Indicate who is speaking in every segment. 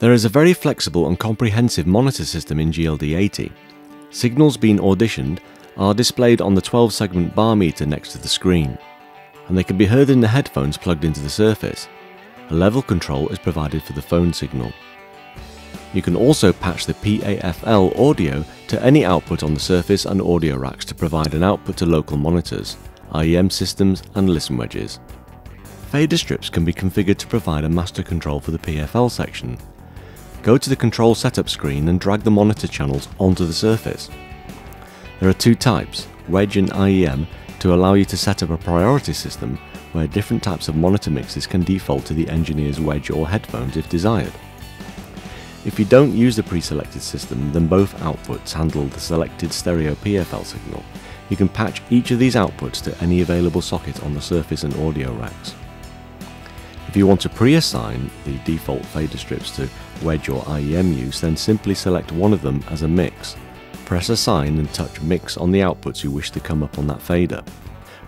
Speaker 1: There is a very flexible and comprehensive monitor system in GLD80. Signals being auditioned are displayed on the 12 segment bar meter next to the screen, and they can be heard in the headphones plugged into the surface. A level control is provided for the phone signal. You can also patch the PAFL audio to any output on the surface and audio racks to provide an output to local monitors, IEM systems and listen wedges. Fader strips can be configured to provide a master control for the PFL section, Go to the control setup screen and drag the monitor channels onto the surface. There are two types, wedge and IEM, to allow you to set up a priority system where different types of monitor mixes can default to the engineer's wedge or headphones if desired. If you don't use the pre-selected system, then both outputs handle the selected stereo PFL signal. You can patch each of these outputs to any available socket on the surface and audio racks. If you want to pre-assign the default fader strips to wedge or IEM use, then simply select one of them as a mix. Press assign and touch mix on the outputs you wish to come up on that fader.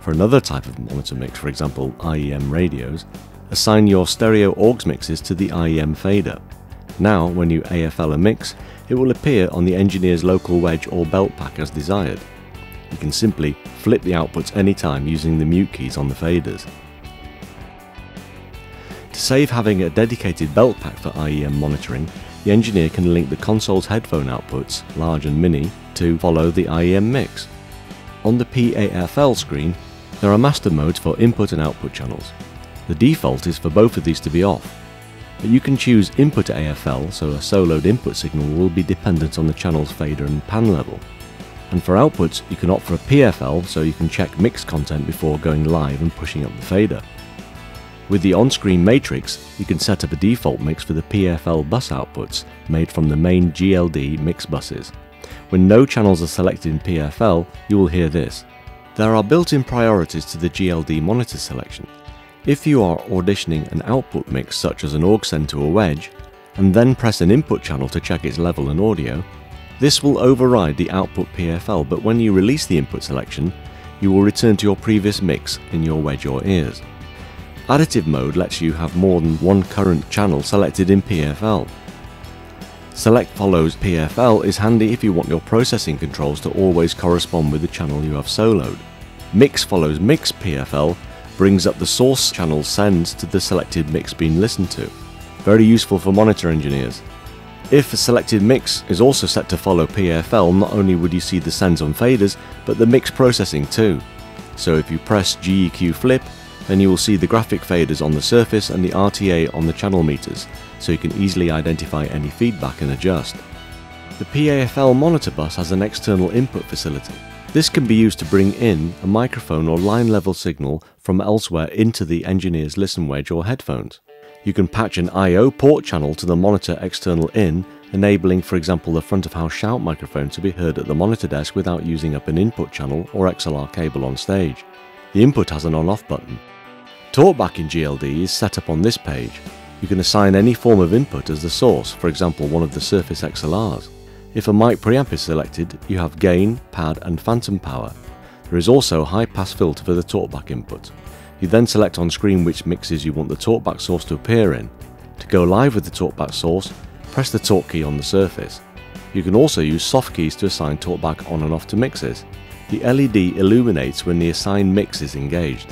Speaker 1: For another type of monitor mix, for example IEM radios, assign your stereo AUX mixes to the IEM fader. Now, when you AFL a mix, it will appear on the engineer's local wedge or belt pack as desired. You can simply flip the outputs anytime using the mute keys on the faders. Save having a dedicated belt pack for IEM monitoring, the engineer can link the console's headphone outputs, large and mini, to follow the IEM mix. On the PAFL screen, there are master modes for input and output channels. The default is for both of these to be off, but you can choose input AFL so a soloed input signal will be dependent on the channel's fader and pan level. And for outputs, you can opt for a PFL so you can check mix content before going live and pushing up the fader. With the on-screen matrix, you can set up a default mix for the PFL bus outputs made from the main GLD mix buses. When no channels are selected in PFL, you will hear this. There are built-in priorities to the GLD monitor selection. If you are auditioning an output mix such as an send to a wedge, and then press an input channel to check its level and audio, this will override the output PFL but when you release the input selection, you will return to your previous mix in your wedge or ears. Additive mode lets you have more than one current channel selected in PFL. Select follows PFL is handy if you want your processing controls to always correspond with the channel you have soloed. Mix follows mix PFL brings up the source channel sends to the selected mix being listened to. Very useful for monitor engineers. If a selected mix is also set to follow PFL, not only would you see the sends on faders, but the mix processing too. So if you press GEQ flip, then you will see the graphic faders on the surface and the RTA on the channel meters, so you can easily identify any feedback and adjust. The PAFL monitor bus has an external input facility. This can be used to bring in a microphone or line level signal from elsewhere into the engineer's listen wedge or headphones. You can patch an I.O. port channel to the monitor external in, enabling for example the front of house shout microphone to be heard at the monitor desk without using up an input channel or XLR cable on stage. The input has an on-off button, Talkback in GLD is set up on this page. You can assign any form of input as the source, for example one of the Surface XLRs. If a mic preamp is selected, you have gain, pad and phantom power. There is also a high pass filter for the talkback input. You then select on screen which mixes you want the talkback source to appear in. To go live with the talkback source, press the talk key on the surface. You can also use soft keys to assign talkback on and off to mixes. The LED illuminates when the assigned mix is engaged.